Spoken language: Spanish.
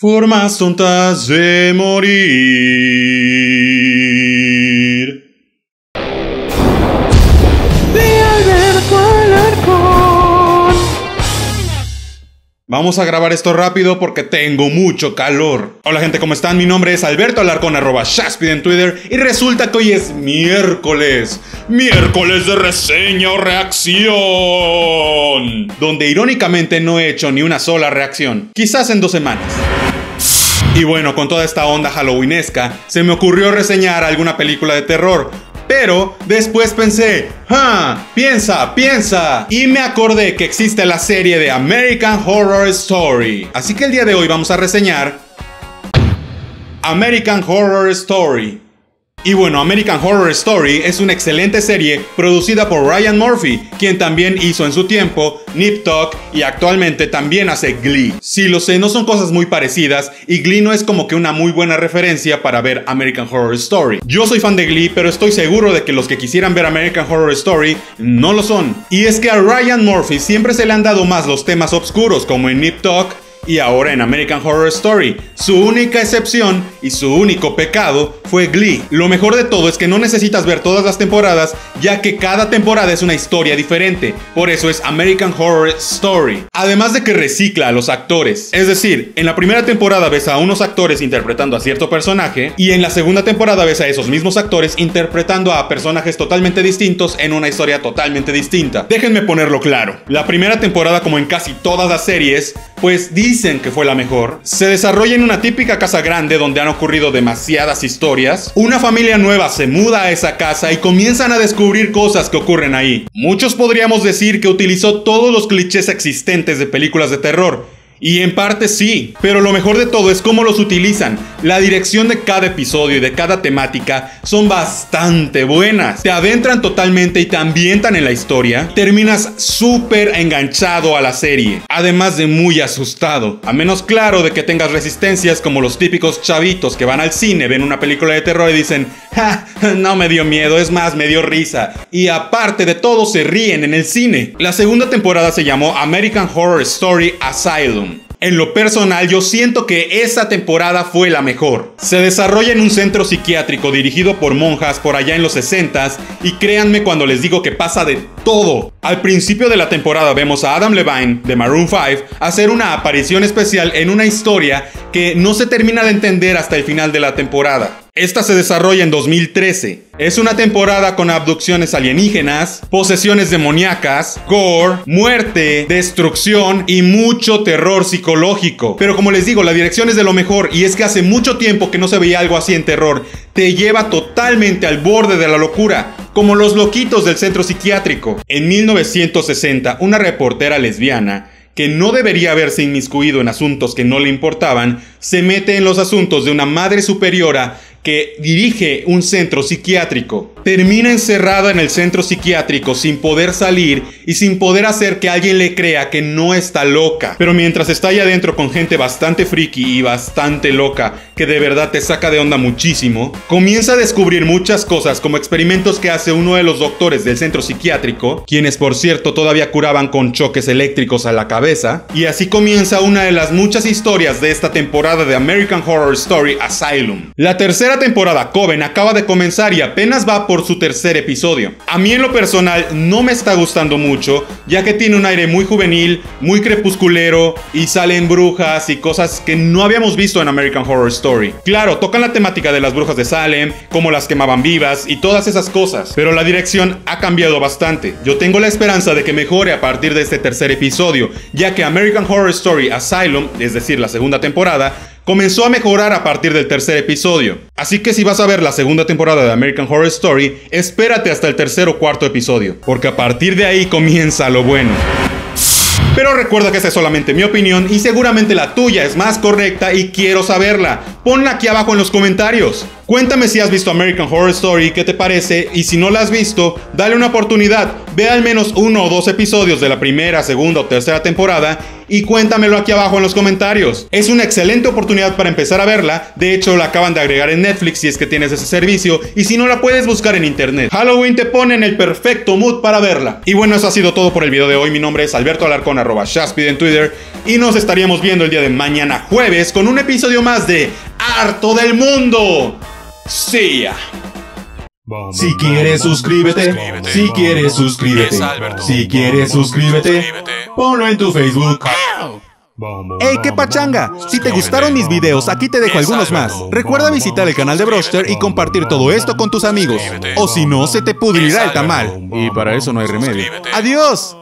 Formas tontas de morir. Vamos a grabar esto rápido porque tengo mucho calor. Hola gente, ¿cómo están? Mi nombre es Alberto Alarcón, arroba Shaspid en Twitter. Y resulta que hoy es miércoles. Miércoles de reseña o reacción. Donde irónicamente no he hecho ni una sola reacción. Quizás en dos semanas. Y bueno, con toda esta onda halloweenesca, se me ocurrió reseñar alguna película de terror. Pero después pensé, ¡ah! Piensa, piensa. Y me acordé que existe la serie de American Horror Story. Así que el día de hoy vamos a reseñar American Horror Story. Y bueno, American Horror Story es una excelente serie producida por Ryan Murphy, quien también hizo en su tiempo Nip Tuck y actualmente también hace Glee. Sí, lo sé, no son cosas muy parecidas y Glee no es como que una muy buena referencia para ver American Horror Story. Yo soy fan de Glee, pero estoy seguro de que los que quisieran ver American Horror Story no lo son. Y es que a Ryan Murphy siempre se le han dado más los temas oscuros como en Nip Tuck y ahora en American Horror Story. Su única excepción y su único pecado fue Glee. Lo mejor de todo es que no necesitas ver todas las temporadas, ya que cada temporada es una historia diferente. Por eso es American Horror Story. Además de que recicla a los actores. Es decir, en la primera temporada ves a unos actores interpretando a cierto personaje y en la segunda temporada ves a esos mismos actores interpretando a personajes totalmente distintos en una historia totalmente distinta. Déjenme ponerlo claro. La primera temporada, como en casi todas las series, pues dicen que fue la mejor, se desarrolla en una típica casa grande donde han ocurrido demasiadas historias. Una familia nueva se muda a esa casa y comienzan a descubrir cosas que ocurren ahí. Muchos podríamos decir que utilizó todos los clichés existentes de películas de terror, y en parte sí, pero lo mejor de todo es cómo los utilizan. La dirección de cada episodio y de cada temática son bastante buenas. Te adentran totalmente y te ambientan en la historia. Terminas súper enganchado a la serie, además de muy asustado. A menos claro de que tengas resistencias como los típicos chavitos que van al cine, ven una película de terror y dicen, ja, no me dio miedo, es más, me dio risa. Y aparte de todo, se ríen en el cine. La segunda temporada se llamó American Horror Story Asylum. En lo personal, yo siento que esa temporada fue la mejor. Se desarrolla en un centro psiquiátrico dirigido por monjas por allá en los 60s y créanme cuando les digo que pasa de todo. Al principio de la temporada vemos a Adam Levine de Maroon 5 hacer una aparición especial en una historia que no se termina de entender hasta el final de la temporada. Esta se desarrolla en 2013. Es una temporada con abducciones alienígenas, posesiones demoníacas, gore, muerte, destrucción y mucho terror psicológico. Pero como les digo, la dirección es de lo mejor y es que hace mucho tiempo que no se veía algo así en terror. Te lleva totalmente al borde de la locura, como los loquitos del centro psiquiátrico. En 1960, una reportera lesbiana que no debería haberse inmiscuido en asuntos que no le importaban, se mete en los asuntos de una madre superiora que dirige un centro psiquiátrico. Termina encerrada en el centro psiquiátrico sin poder salir y sin poder hacer que alguien le crea que no está loca. Pero mientras está ahí adentro con gente bastante friki y bastante loca, que de verdad te saca de onda muchísimo, comienza a descubrir muchas cosas como experimentos que hace uno de los doctores del centro psiquiátrico, quienes por cierto todavía curaban con choques eléctricos a la cabeza, y así comienza una de las muchas historias de esta temporada de American Horror Story Asylum. La tercera temporada Coven acaba de comenzar y apenas va por su tercer episodio. A mí en lo personal no me está gustando mucho, ya que tiene un aire muy juvenil, muy crepusculero y salen brujas y cosas que no habíamos visto en American Horror Story. Claro, tocan la temática de las brujas de Salem, cómo las quemaban vivas y todas esas cosas, pero la dirección ha cambiado bastante. Yo tengo la esperanza de que mejore a partir de este tercer episodio, ya que American Horror Story Asylum, es decir, la segunda temporada, comenzó a mejorar a partir del tercer episodio. Así que si vas a ver la segunda temporada de American Horror Story, espérate hasta el tercer o cuarto episodio, porque a partir de ahí comienza lo bueno. Pero recuerda que esta es solamente mi opinión y seguramente la tuya es más correcta y quiero saberla. Ponla aquí abajo en los comentarios. Cuéntame si has visto American Horror Story, qué te parece y si no la has visto, dale una oportunidad. ve al menos uno o dos episodios de la primera, segunda o tercera temporada y cuéntamelo aquí abajo en los comentarios. Es una excelente oportunidad para empezar a verla, de hecho la acaban de agregar en Netflix si es que tienes ese servicio y si no la puedes buscar en internet. Halloween te pone en el perfecto mood para verla. Y bueno, eso ha sido todo por el video de hoy. Mi nombre es Alberto Alarcón, arroba Shaspid en Twitter y nos estaríamos viendo el día de mañana jueves con un episodio más de Harto del Mundo. See ya. Si quieres suscríbete, si quieres suscríbete, si quieres suscríbete, ponlo en tu Facebook. ¡Ey, qué pachanga! Si te gustaron mis videos, aquí te dejo algunos más. Recuerda visitar el canal de Broster y compartir todo esto con tus amigos. O si no, se te pudrirá el tamal. Y para eso no hay remedio. ¡Adiós!